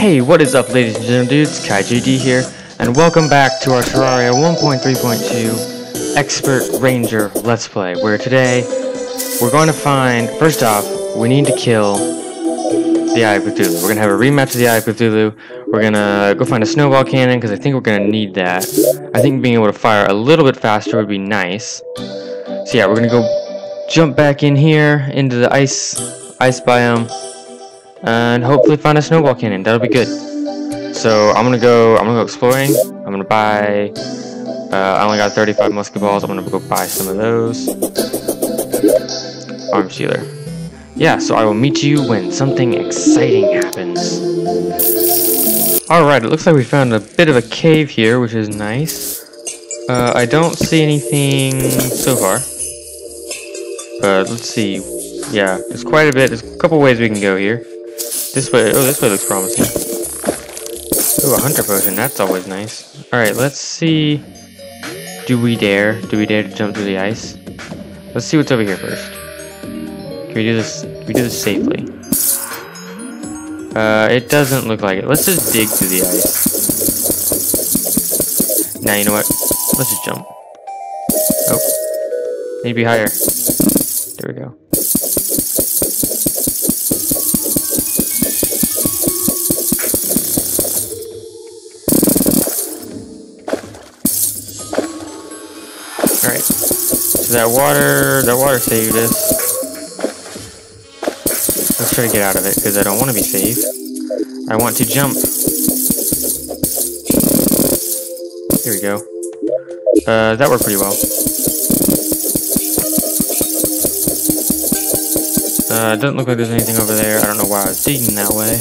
Hey, what is up ladies and gentledudes, KaiJD here, and welcome back to our Terraria 1.3.2 Expert Ranger Let's Play, where today we're going to find, first off, we need to kill the Eye of Cthulhu. We're going to have a rematch of the Eye of Cthulhu, we're going to go find a snowball cannon, because I think we're going to need that. I think being able to fire a little bit faster would be nice. So yeah, we're going to go jump back in here, into the ice, ice biome, and hopefully find a snowball cannon. That'll be good. So I'm gonna go. I'm gonna go exploring. I'm gonna buy. Uh, I only got 35 musket balls. I'm gonna go buy some of those. Arms Dealer. Yeah. So I will meet you when something exciting happens. All right. It looks like we found a bit of a cave here, which is nice. Uh, I don't see anything so far. But let's see. Yeah, there's quite a bit. There's a couple ways we can go here. This way, oh, this way looks promising. Oh, a hunter potion, that's always nice. Alright, let's see. Do we dare? Do we dare to jump through the ice? Let's see what's over here first. Can we do this? Can we do this safely? Uh, it doesn't look like it. Let's just dig through the ice. Now, you know what? Let's just jump. Oh. Maybe higher. There we go. That water, that water saved us. Let's try to get out of it, because I don't want to be saved. I want to jump. Here we go. Uh, that worked pretty well. Uh, doesn't look like there's anything over there. I don't know why I was digging that way.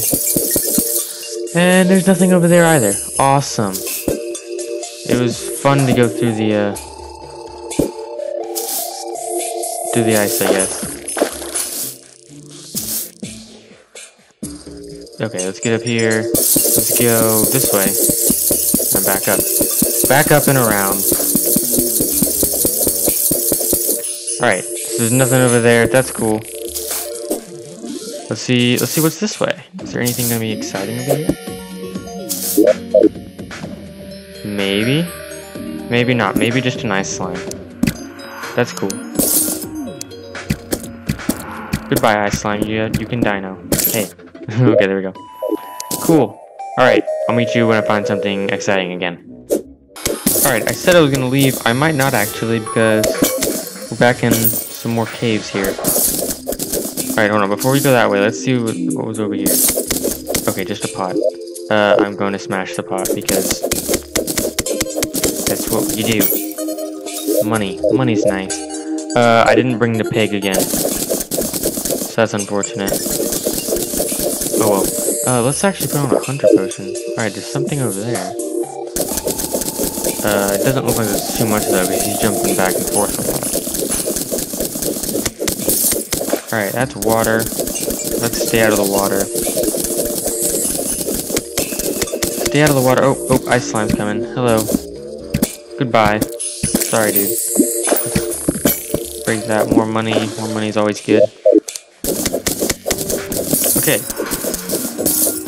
And there's nothing over there either. Awesome. It was fun to go through the, uh, through the ice, I guess. Okay, let's get up here. Let's go this way. And back up. Back up and around. Alright, so there's nothing over there. That's cool. Let's see, let's see what's this way. Is there anything gonna be exciting over here? Maybe? Maybe not. Maybe just a nice slime. That's cool. Goodbye, ice slime. You, you can die now. Hey. okay, there we go. Cool. Alright, I'll meet you when I find something exciting again. Alright, I said I was gonna leave. I might not actually, because we're back in some more caves here. Alright, hold on. Before we go that way, let's see what, what was over here. Okay, just a pot. Uh, I'm going to smash the pot, because that's what you do. Money. Money's nice. Uh, I didn't bring the pig again. That's unfortunate. Oh well. Uh, let's actually put on a hunter potion. Alright, there's something over there. Uh, it doesn't look like there's too much though, because he's jumping back and forth a lot. Alright, that's water. Let's stay out of the water. Stay out of the water. Oh, oh, ice slime's coming. Hello. Goodbye. Sorry, dude. Break that. More money. More money is always good. Okay.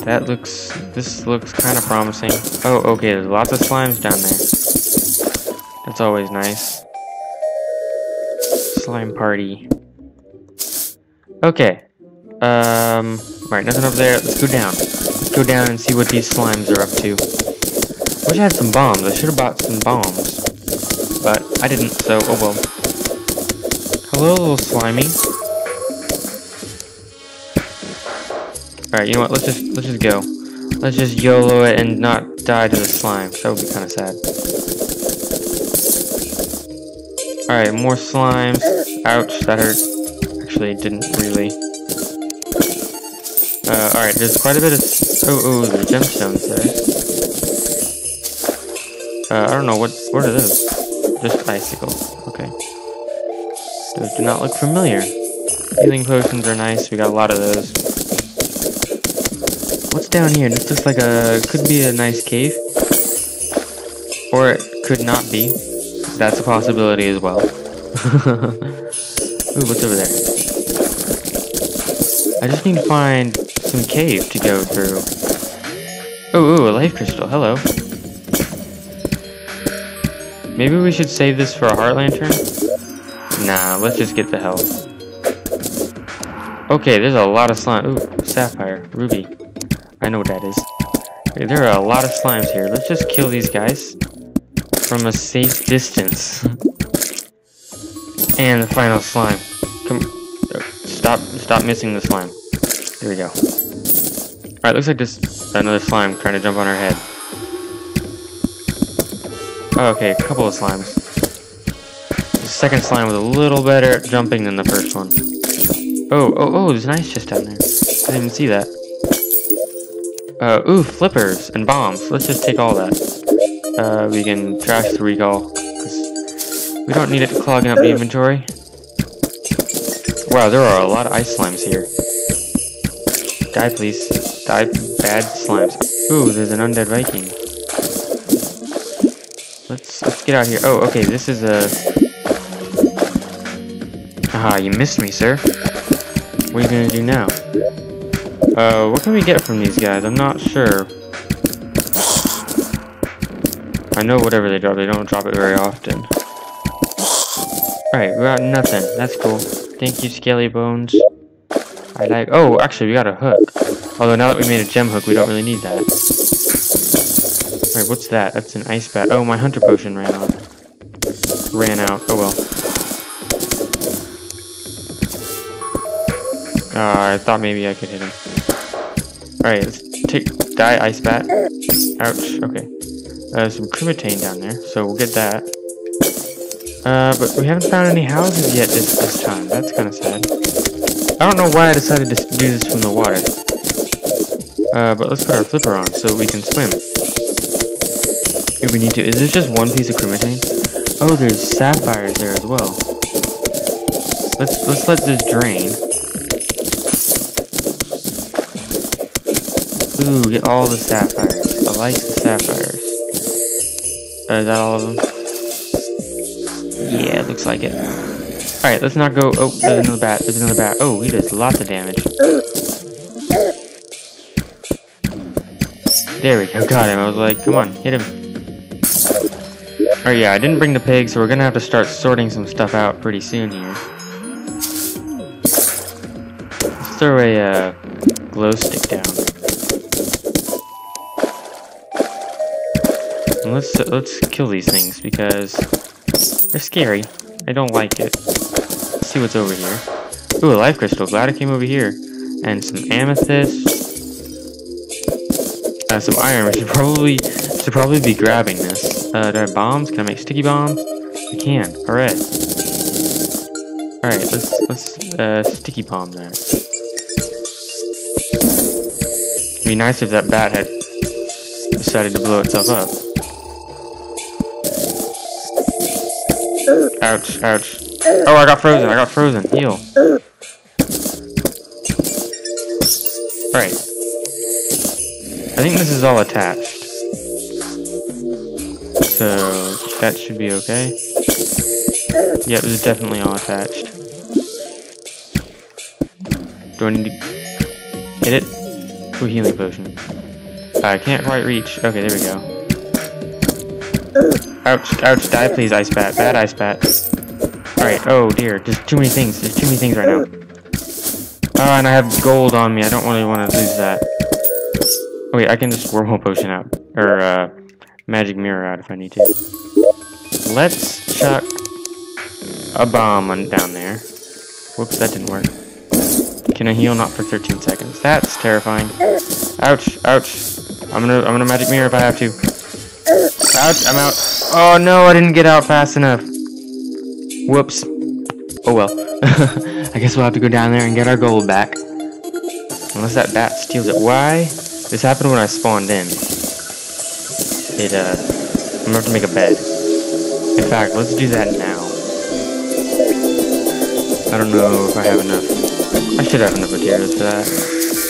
That looks... This looks kind of promising. Oh, okay. There's lots of slimes down there. That's always nice. Slime party. Okay. Um... Right, nothing over there. Let's go down. Let's go down and see what these slimes are up to. Wish I had some bombs. I should have bought some bombs. But I didn't, so oh well. Hello, little slimy. Alright, you know what? Let's just let's just go. Let's just YOLO it and not die to the slime. That would be kind of sad. Alright, more slimes. Ouch, that hurt. Actually, it didn't really. Uh, alright, there's quite a bit of... Oh, oh, the gemstones there. Uh, I don't know, what, what are those? Just icicles. Okay. Those do not look familiar. Healing potions are nice, we got a lot of those. Down here? This looks like a... could be a nice cave. Or it could not be. That's a possibility as well. Ooh, what's over there? I just need to find some cave to go through. Oh, ooh, a life crystal. Hello. Maybe we should save this for a heart lantern? Nah, let's just get the health. Okay, there's a lot of slime. Ooh, sapphire, ruby. I know what that is. There are a lot of slimes here. Let's just kill these guys from a safe distance. and the final slime. Come, uh, stop, stop missing the slime. There we go. Alright, looks like there's another slime trying to jump on our head. Okay, a couple of slimes. The second slime was a little better at jumping than the first one. Oh, oh, oh, there's an ice chest down there. I didn't even see that. Uh, ooh, flippers and bombs. Let's just take all that. Uh, we can trash the recall. We don't need it clogging up the inventory. Wow, there are a lot of ice slimes here. Die, please. Die, bad slimes. Ooh, there's an undead Viking. Let's let's get out here. Oh, okay, this is a... Ah, you missed me, sir. What are you gonna do now? Uh, what can we get from these guys? I'm not sure. I know whatever they drop, they don't drop it very often. Alright, we got nothing. That's cool. Thank you, Scaly Bones. I like- oh, actually, we got a hook. Although now that we made a gem hook, we don't really need that. Alright, what's that? That's an ice bat. Oh, my hunter potion ran out. Ran out. Oh well. Uh, I thought maybe I could hit him. Alright, let's take die ice bat. Ouch, okay. Uh, some Crimtane down there, so we'll get that. Uh, but we haven't found any houses yet this, this time. That's kind of sad. I don't know why I decided to do this from the water. Uh, but let's put our flipper on so we can swim. If we need to. Is this just one piece of Crimtane? Oh, there's sapphires there as well. Let's let's let this drain. Ooh, get all the sapphires. I like the sapphires. Uh, is that all of them? Yeah, it looks like it. Alright, let's not go. Oh, there's another bat. There's another bat. Oh, he does lots of damage. There we go. Got him. I was like, come on, hit him. Oh yeah, I didn't bring the pig, so we're gonna have to start sorting some stuff out pretty soon here. Let's throw a uh, glow stick down. And let's uh, let's kill these things because they're scary. I don't like it. Let's see what's over here. Ooh, a life crystal. Glad I came over here. And some amethyst. Uh, some iron. We should probably should probably be grabbing this. Uh, I have bombs? Can I make sticky bombs? I can. Alright. Alright, let's let's uh sticky bomb there. It'd be nice if that bat had decided to blow itself up. Ouch, ouch. Oh, I got frozen, I got frozen. Heal. Alright. I think this is all attached. So, that should be okay. Yep, this is definitely all attached. Do I need to hit it? Ooh, healing potion. I can't quite reach. Okay, there we go. Ouch, ouch, die please, Ice Bat. Bad Ice Bat. Alright, oh dear, there's too many things. There's too many things right now. Oh, and I have gold on me. I don't really want to lose that. Oh, wait, I can just wormhole potion out. Or, uh, magic mirror out if I need to. Let's chuck a bomb on down there. Whoops, that didn't work. Can I heal? Not for 13 seconds. That's terrifying. Ouch, ouch. I'm gonna, I'm gonna magic mirror if I have to. Ouch, I'm out. Oh no, I didn't get out fast enough. Whoops. Oh well. I guess we'll have to go down there and get our gold back. Unless that bat steals it. Why? This happened when I spawned in. It, uh, I'm gonna have to make a bed. In fact, let's do that now. I don't know if I have enough. I should have enough materials for that.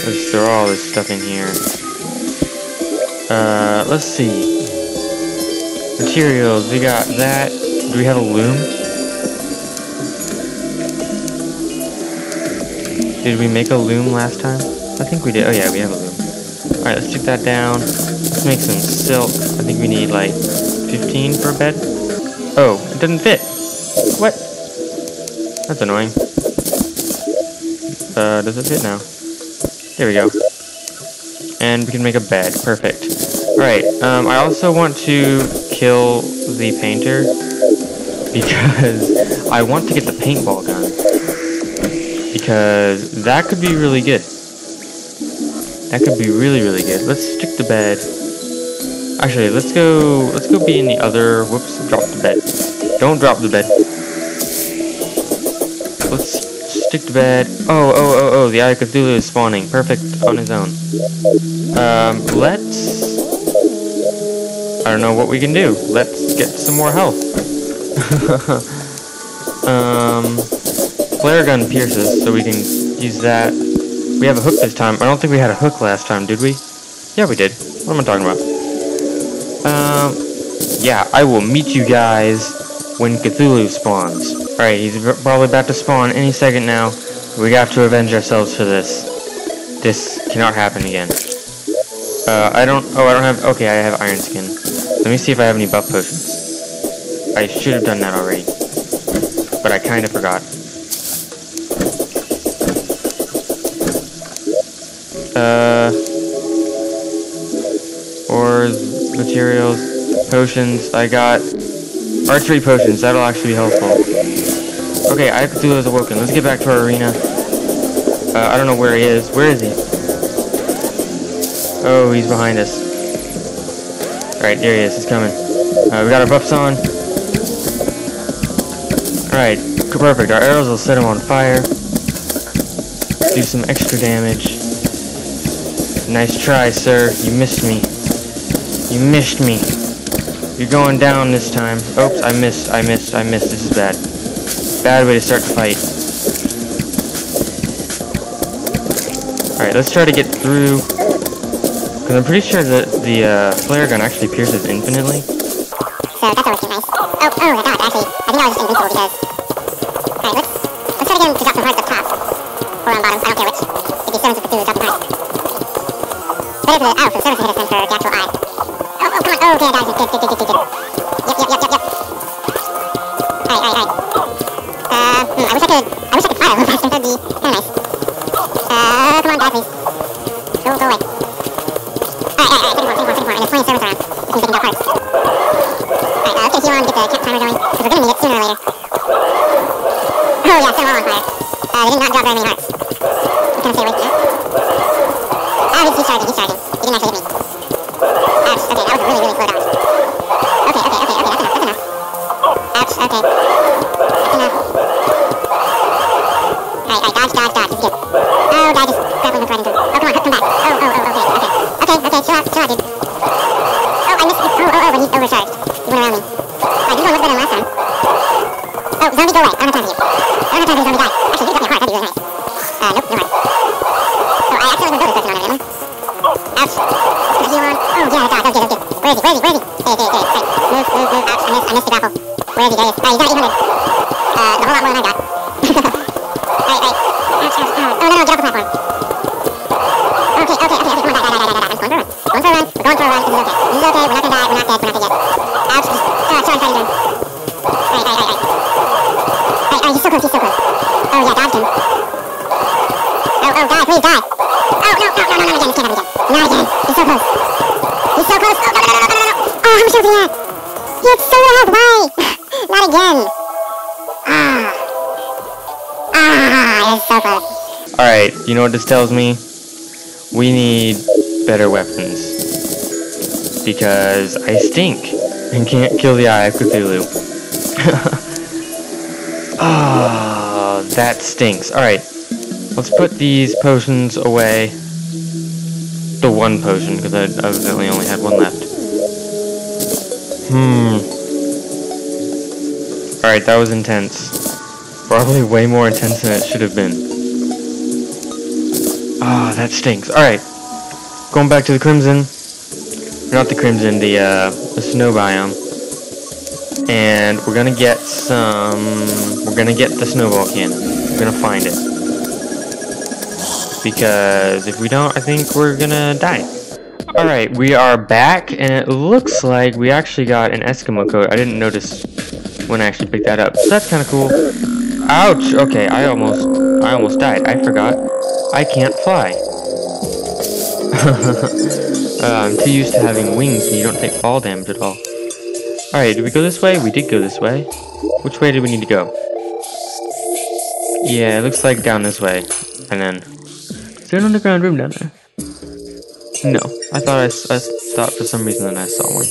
Let's throw all this stuff in here. Uh, let's see. Materials, we got that. Do we have a loom? Did we make a loom last time? I think we did. Oh yeah, we have a loom. Alright, let's stick that down. Let's make some silk. I think we need like 15 for a bed. Oh, it doesn't fit. What? That's annoying. Uh, does it fit now? There we go. And we can make a bed. Perfect. Alright, um, I also want to kill the painter because I want to get the paintball gun. Because that could be really good. That could be really, really good. Let's stick the bed. Actually, let's go, let's go be in the other, whoops, drop the bed. Don't drop the bed. Let's stick the bed. Oh, oh, oh, oh, the Eye of Cthulhu is spawning. Perfect on his own. Um, let's, I don't know what we can do. Let's get some more health. um, flare gun pierces, so we can use that. We have a hook this time. I don't think we had a hook last time, did we? Yeah, we did. What am I talking about? Um, yeah, I will meet you guys when Cthulhu spawns. Alright, he's probably about to spawn any second now. We have to avenge ourselves for this. This cannot happen again. Uh, I don't, oh, I don't have, okay, I have iron skin. Let me see if I have any buff potions. I should have done that already. But I kind of forgot. Uh, ores, materials, potions. I got archery potions. That'll actually be helpful. Okay, I have Cthulhu's awoken. Let's get back to our arena. Uh, I don't know where he is. Where is he? Oh, he's behind us. Alright, there he is. He's coming. Uh, we got our buffs on. Alright, perfect. Our arrows will set him on fire. Do some extra damage. Nice try, sir. You missed me. You missed me. You're going down this time. Oops, I missed, I missed, I missed. This is bad. Bad way to start the fight. Alright, let's try to get through. Because I'm pretty sure that the uh, flare gun actually pierces infinitely. So that's always nice. Oh, oh my god, actually, I think I was just invincible because... Alright, let's, let's try to get him to drop some hearts up top. Or on bottom, I don't care which. If he's servants of Cthulhu, dropping hearts. Better for the, oh, for the servants please die. Oh, no, no, no, no, not again. Happen again. Not again. He's so close. He's so close. Oh, no, no, no, no, no, no. Oh, how much health he have? He had so little health. Why? not again. Ah. Ah, it's so close. Alright, you know what this tells me? We need better weapons. Because I stink and can't kill the Eye of Cthulhu. Ah, that stinks. Alright, let's put these potions away. The one potion, because I evidently only had one left. Hmm. Alright, that was intense. Probably way more intense than it should have been. Ah, that stinks. Alright. Going back to the Crimson. Not the Crimson, the, uh, the snow biome. And we're gonna get some... We're gonna get the snowball cannon. We're gonna find it. Because if we don't, I think we're gonna die. Alright, we are back, and it looks like we actually got an Eskimo coat. I didn't notice when I actually picked that up. So that's kind of cool. Ouch! Okay, I almost, I almost died. I forgot. I can't fly. uh, I'm too used to having wings and you don't take fall damage at all. Alright, did we go this way? We did go this way. Which way did we need to go? Yeah, it looks like down this way. And then... There an underground room down there? No. I thought I, I thought for some reason that I saw one.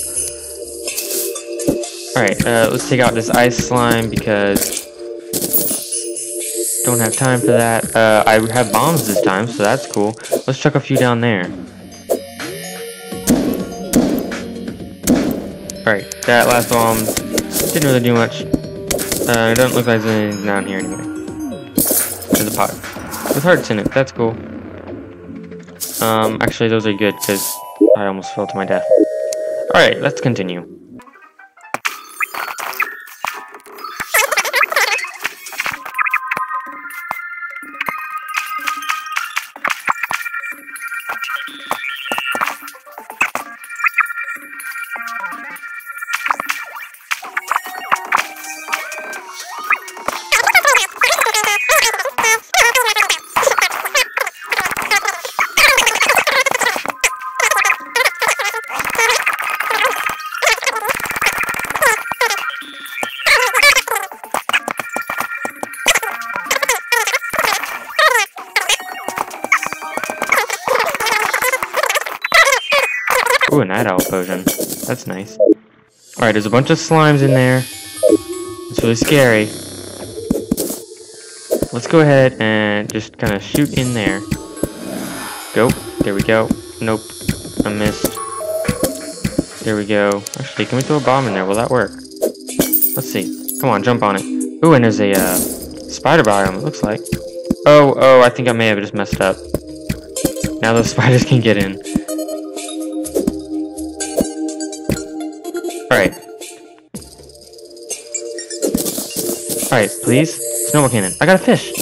Alright, uh, let's take out this ice slime because... Don't have time for that. Uh, I have bombs this time, so that's cool. Let's chuck a few down there. Alright, that last bomb didn't really do much. Uh, it doesn't look like there's anything down here anyway. There's a pot. With hearts in it, that's cool. Um, actually those are good, because I almost fell to my death. Alright, let's continue. Ooh, a owl potion. That's nice. Alright, there's a bunch of slimes in there. It's really scary. Let's go ahead and just kind of shoot in there. Go. There we go. Nope. I missed. There we go. Actually, can we throw a bomb in there? Will that work? Let's see. Come on, jump on it. Ooh, and there's a uh, spider biome, it looks like. Oh, oh, I think I may have just messed up. Now those spiders can get in. Alright, please. Snowball cannon. I got a fish!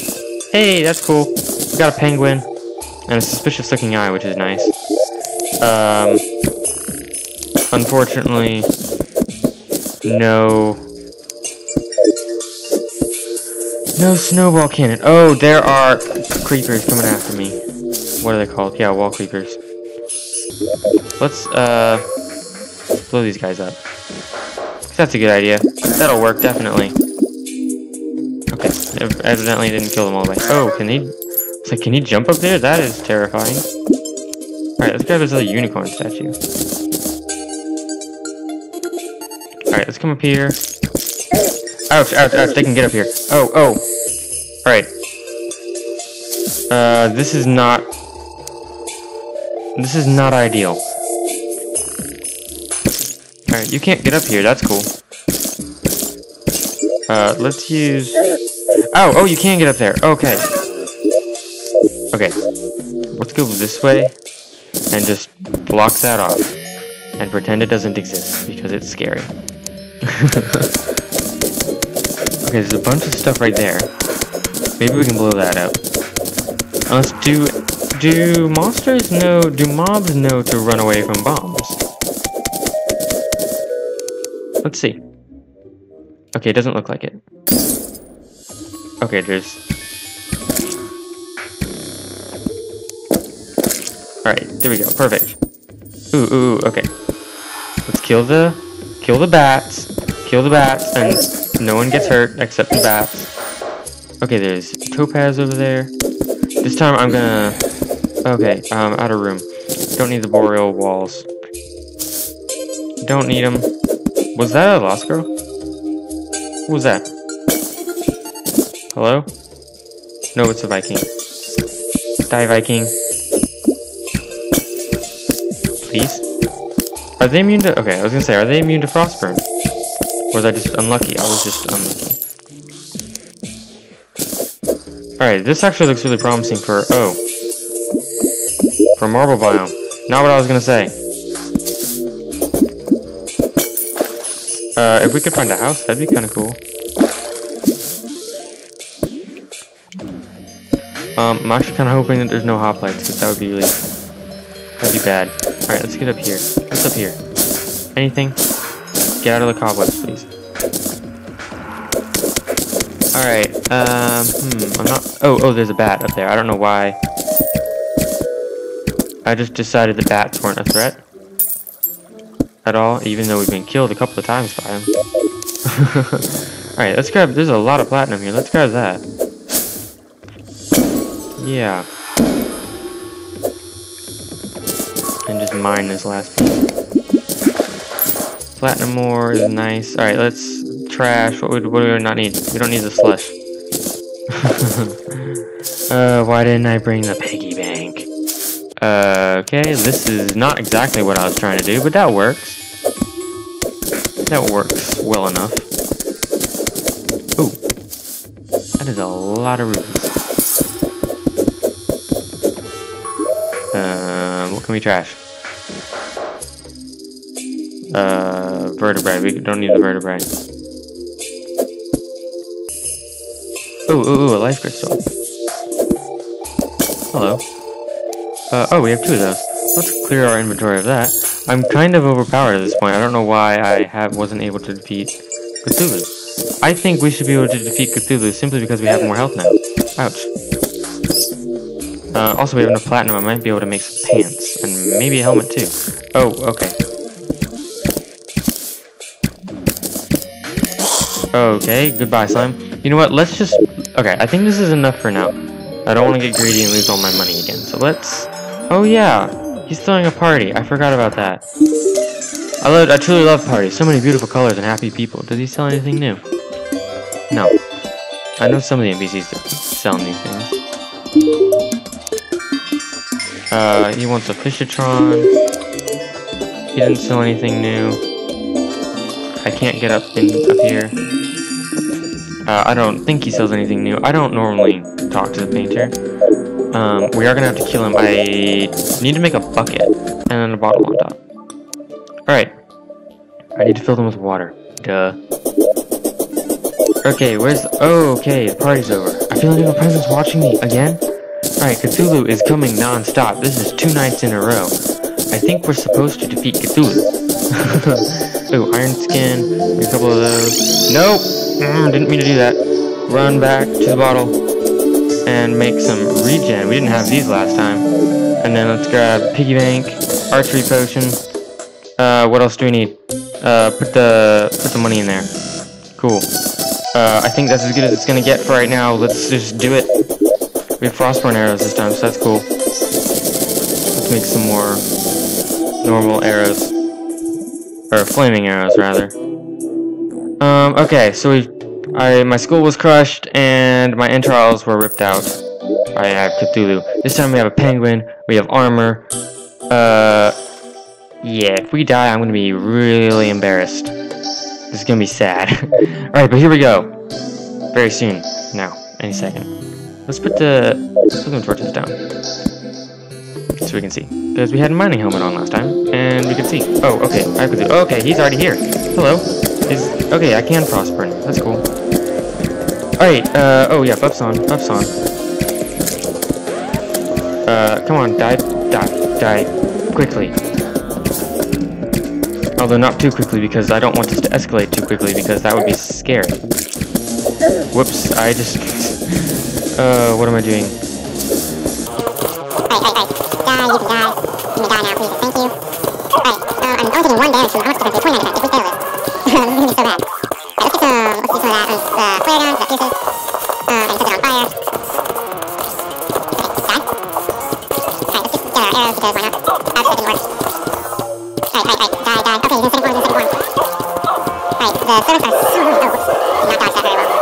Hey, that's cool. We got a penguin. And a suspicious looking eye, which is nice. Um... Unfortunately... No... No snowball cannon. Oh, there are creepers coming after me. What are they called? Yeah, wall creepers. Let's, uh... Blow these guys up. That's a good idea. That'll work, definitely. Evidently didn't kill them all the way. Oh, can he... Like, can he jump up there? That is terrifying. Alright, let's grab this other unicorn statue. Alright, let's come up here. Ouch, ouch, ouch, they can get up here. Oh, oh. Alright. Uh, this is not... This is not ideal. Alright, you can't get up here, that's cool. Uh, let's use... Oh, oh, you can get up there, okay. Okay, let's go this way, and just block that off. And pretend it doesn't exist, because it's scary. okay, there's a bunch of stuff right there. Maybe we can blow that up. Unless, do... Do monsters know... Do mobs know to run away from bombs? Let's see. Okay, it doesn't look like it. Okay, there's... Alright, there we go, perfect. Ooh, ooh, ooh, okay. Let's kill the... Kill the bats. Kill the bats, and no one gets hurt except the bats. Okay, there's topaz over there. This time I'm gonna... Okay, um, out of room. Don't need the boreal walls. Don't need them. Was that a lost girl? Who was that? Hello? No, it's a Viking. Die, Viking. Please? Are they immune to- okay, I was gonna say, are they immune to Frostburn? Or was I just unlucky? I was just unlucky. Alright, this actually looks really promising for- oh. For marble biome. Not what I was gonna say. Uh, if we could find a house, that'd be kind of cool. Um, I'm actually kind of hoping that there's no hoplites, because that would be really, that'd be bad. Alright, let's get up here. What's up here? Anything? Get out of the cobwebs, please. Alright, um, hmm, I'm not... Oh, oh, there's a bat up there. I don't know why. I just decided the bats weren't a threat. At all, even though we've been killed a couple of times by them. Alright, let's grab... There's a lot of platinum here. Let's grab that. Yeah. And just mine this last piece. Platinum ore is nice. Alright, let's trash. What, would, what do we not need? We don't need the slush. uh, why didn't I bring the piggy bank? Uh, okay, this is not exactly what I was trying to do, but that works. That works well enough. Ooh. That is a lot of rubies. Can we trash? Uh, vertebrae. We don't need the vertebrae. Ooh, ooh, ooh, a life crystal. Hello. Uh, oh, we have two of those. Let's clear our inventory of that. I'm kind of overpowered at this point. I don't know why I have wasn't able to defeat Cthulhu. I think we should be able to defeat Cthulhu simply because we have more health now. Ouch. Uh, also, we have enough platinum. I might be able to make some pants. And maybe a helmet, too. Oh, okay. Okay, goodbye, slime. You know what, let's just... Okay, I think this is enough for now. I don't want to get greedy and lose all my money again. So let's... Oh, yeah. He's throwing a party. I forgot about that. I, love, I truly love parties. So many beautiful colors and happy people. Does he sell anything new? No. I know some of the NPCs that sell new things. Uh, he wants a Fishatron. He didn't sell anything new. I can't get up in up here. Uh, I don't think he sells anything new. I don't normally talk to the painter. Um, we are gonna have to kill him. I need to make a bucket and then a bottle on top. Alright. I need to fill them with water. Duh. Okay, where's... Oh, okay, the party's over. I feel like a presence watching me again. Alright, Cthulhu is coming non-stop. This is two nights in a row. I think we're supposed to defeat Cthulhu. Ooh, iron skin, a couple of those. Nope! Mm, didn't mean to do that. Run back to the bottle and make some regen. We didn't have these last time. And then let's grab piggy bank, archery potion. Uh, what else do we need? Uh, put the put the money in there. Cool. Uh, I think that's as good as it's gonna get for right now. Let's just do it. We have frostburn arrows this time, so that's cool. Let's make some more normal arrows. Or flaming arrows, rather. Um, okay, so we, I, my school was crushed, and my entrails were ripped out. I have Cthulhu. This time we have a penguin, we have armor. Uh, yeah, if we die, I'm gonna be really embarrassed. This is gonna be sad. Alright, but here we go. Very soon. Now, any second. Let's put the, torches down. So we can see. Because we had a mining helmet on last time, and we can see. Oh, okay, I could do, okay, he's already here. Hello. Is, okay, I can prosper. That's cool. Alright, uh, oh yeah, buffs on, buffs on. Uh, come on, die, die, die, quickly. Although not too quickly, because I don't want this to escalate too quickly, because that would be scary. Whoops, I just... uh, what am I doing? Die, you can die. You can die now, please. Thank you. Uh, I'm only one damage the hospital, so 29%. If we fail this. this is gonna be so bad. Let's get some, let's do some of that, uh, flare guns. Uh, set it on fire. Die. Let's get our arrows, because why not? Ouch, that didn't work. Alright, alright, alright, die, die. Okay, form. Alright, the not dodge that very well.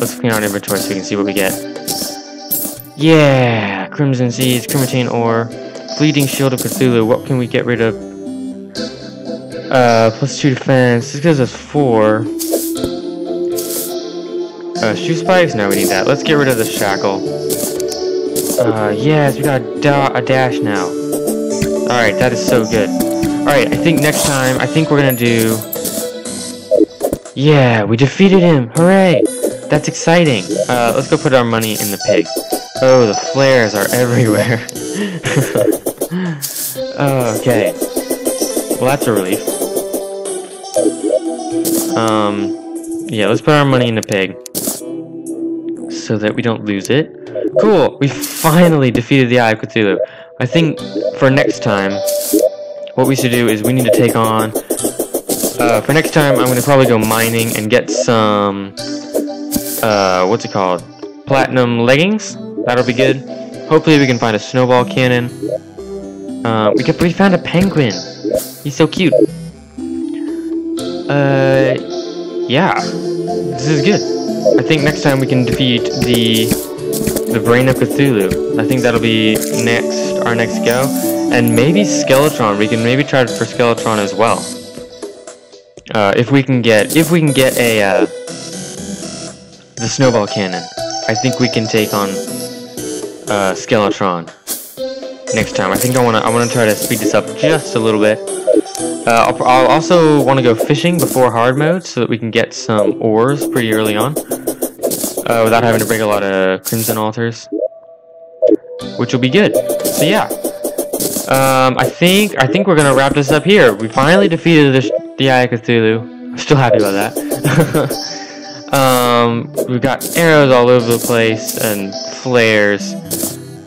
Let's clean our inventory so we can see what we get. Yeah! Crimson Seeds, Crimtane Ore, Bleeding Shield of Cthulhu. What can we get rid of? Uh, plus 2 defense. This gives us 4. Uh, shoe spikes? No, we need that. Let's get rid of the shackle. Uh, yes, we got a, da a dash now. Alright, that is so good. Alright, I think next time, I think we're gonna do... Yeah, we defeated him! Hooray! That's exciting. Uh, let's go put our money in the pig. Oh, the flares are everywhere. okay. Well, that's a relief. Um, yeah, let's put our money in the pig. So that we don't lose it. Cool, we finally defeated the Eye of Cthulhu. I think for next time, what we should do is we need to take on... Uh, for next time, I'm going to probably go mining and get some... Uh, what's it called? Platinum leggings? That'll be good. Hopefully we can find a snowball cannon. Uh, we, we found a penguin. He's so cute. Uh, yeah. This is good. I think next time we can defeat the the Brain of Cthulhu. I think that'll be next, our next go. And maybe Skeletron. We can maybe try for Skeletron as well. Uh, if we can get, if we can get a, uh, the Snowball Cannon. I think we can take on, uh, Skeletron next time. I think I wanna, I wanna try to speed this up just a little bit. Uh, I'll, I'll, also want to go fishing before hard mode so that we can get some ores pretty early on. Uh, without having to break a lot of Crimson Altars. Which will be good. So yeah. Um, I think I think we're gonna wrap this up here. We finally defeated the, the Eye of Cthulhu. I'm still happy about that. um, we've got arrows all over the place and flares.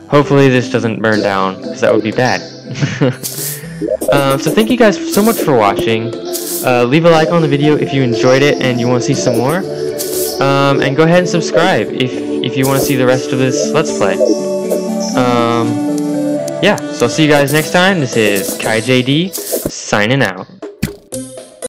Hopefully this doesn't burn down, because that would be bad. Um, so thank you guys so much for watching. Uh, leave a like on the video if you enjoyed it and you want to see some more. Um, and go ahead and subscribe if, if you want to see the rest of this Let's Play. Um, yeah, so I'll see you guys next time. This is KaiJD, signing out.